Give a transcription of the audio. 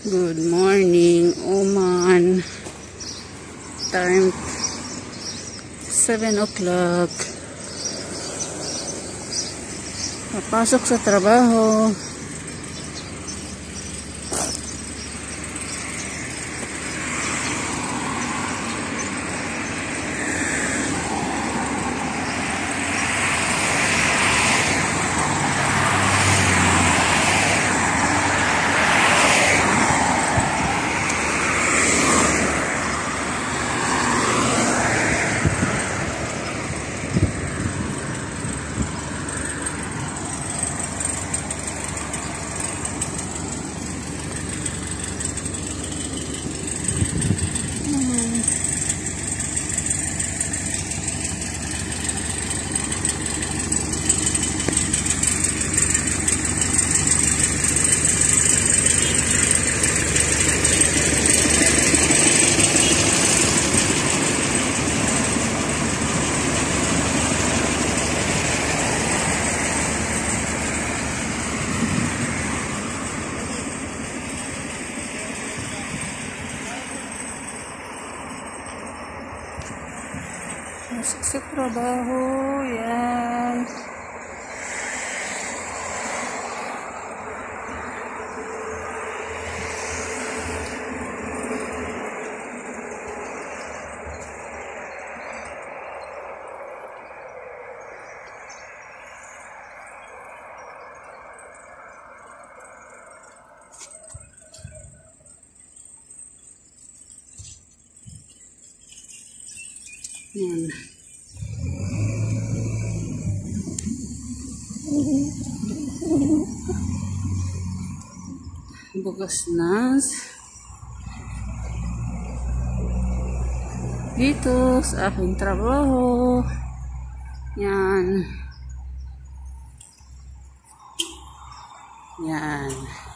Good morning, Oman. Time 7 o'clock. Papasok sa trabaho. Pasok sa trabaho. Yan. Yan. Bukas na. Dito sa aking trabaho. Yan. Yan.